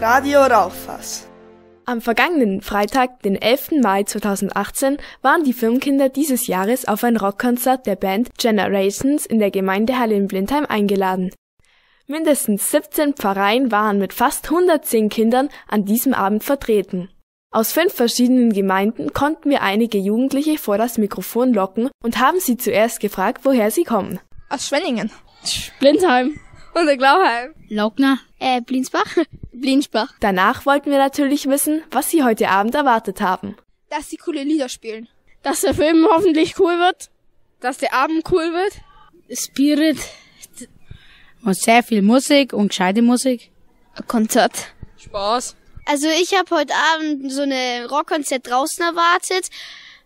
Radio Rauchfass. Am vergangenen Freitag, den 11. Mai 2018, waren die Firmenkinder dieses Jahres auf ein Rockkonzert der Band Generations in der Gemeindehalle in Blindheim eingeladen. Mindestens 17 Pfarreien waren mit fast 110 Kindern an diesem Abend vertreten. Aus fünf verschiedenen Gemeinden konnten wir einige Jugendliche vor das Mikrofon locken und haben sie zuerst gefragt, woher sie kommen. Aus Schwenningen. Blindheim. Und der Glauheim. Laugner. Äh, Blinsbach? Blinsbach. Danach wollten wir natürlich wissen, was sie heute Abend erwartet haben. Dass sie coole Lieder spielen. Dass der Film hoffentlich cool wird. Dass der Abend cool wird. Spirit. Und sehr viel Musik und gescheite Musik. Konzert. Spaß. Also ich habe heute Abend so eine Rockkonzert draußen erwartet.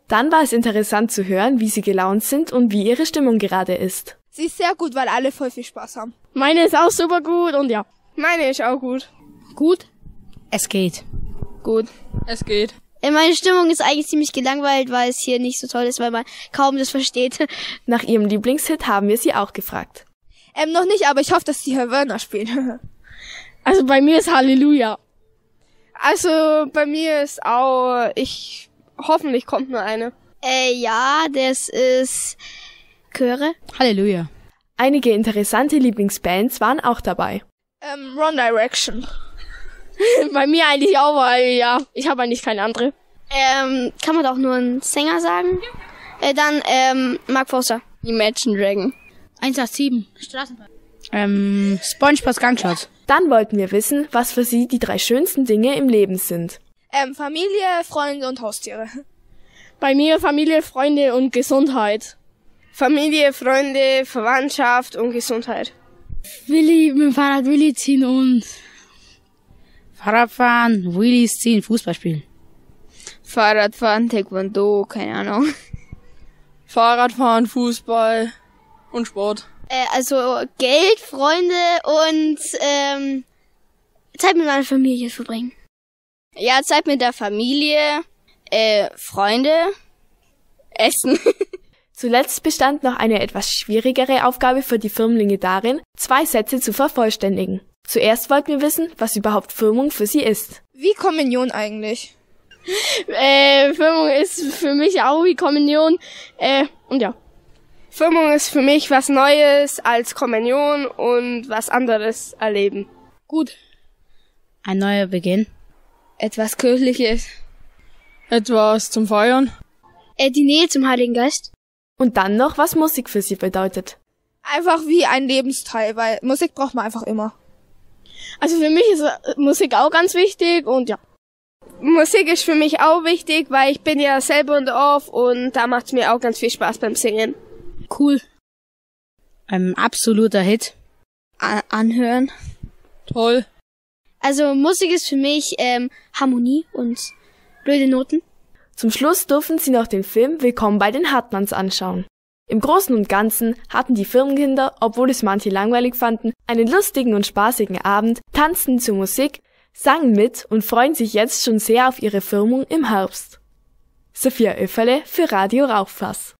Dann war es interessant zu hören, wie sie gelaunt sind und wie ihre Stimmung gerade ist. Sie ist sehr gut, weil alle voll viel Spaß haben. Meine ist auch super gut und ja. Meine ist auch gut. Gut? Es geht. Gut. Es geht. Äh, Meine Stimmung ist eigentlich ziemlich gelangweilt, weil es hier nicht so toll ist, weil man kaum das versteht. Nach ihrem Lieblingshit haben wir sie auch gefragt. Ähm, noch nicht, aber ich hoffe, dass die Herr Werner spielen. Also bei mir ist Halleluja. also, bei mir ist auch, ich, hoffentlich kommt nur eine. Äh, ja, das ist Chöre. Halleluja. Einige interessante Lieblingsbands waren auch dabei. Ähm, One Direction. bei mir eigentlich auch, weil ja, ich habe eigentlich keine andere. Ähm, kann man da auch nur einen Sänger sagen? Äh, dann, ähm, Mark Foster. Imagine Dragon. 187. Straßenbahn. Ähm, SpongeBob Gangshot. Dann wollten wir wissen, was für sie die drei schönsten Dinge im Leben sind. Ähm, Familie, Freunde und Haustiere. Bei mir Familie, Freunde und Gesundheit. Familie, Freunde, Verwandtschaft und Gesundheit. Willi mit dem Fahrrad Willi ziehen und Fahrradfahren, Willis ziehen, Fußball spielen. Fahrradfahren, Taekwondo, keine Ahnung. Fahrradfahren, Fußball und Sport. Äh, also Geld, Freunde und ähm, Zeit mit meiner Familie verbringen. Ja, Zeit mit der Familie, äh, Freunde, Essen. Zuletzt bestand noch eine etwas schwierigere Aufgabe für die Firmlinge darin, zwei Sätze zu vervollständigen. Zuerst wollten wir wissen, was überhaupt Firmung für sie ist. Wie Kommunion eigentlich? äh, Firmung ist für mich auch wie Kommunion. Äh, und ja. Firmung ist für mich was Neues als Kommunion und was anderes erleben. Gut. Ein neuer Beginn. Etwas Kirchliches. Etwas zum Feiern. Äh, die Nähe zum Heiligen Geist. Und dann noch, was Musik für sie bedeutet. Einfach wie ein Lebensteil, weil Musik braucht man einfach immer. Also für mich ist äh, Musik auch ganz wichtig und ja. Musik ist für mich auch wichtig, weil ich bin ja selber der Off und da macht es mir auch ganz viel Spaß beim Singen. Cool. Ein absoluter Hit. A anhören. Toll. Also Musik ist für mich ähm, Harmonie und blöde Noten. Zum Schluss durften sie noch den Film Willkommen bei den Hartmanns anschauen. Im Großen und Ganzen hatten die Firmenkinder, obwohl es manche langweilig fanden, einen lustigen und spaßigen Abend, tanzten zur Musik, sangen mit und freuen sich jetzt schon sehr auf ihre Firmung im Herbst. Sophia Öfferle für Radio Rauchfass.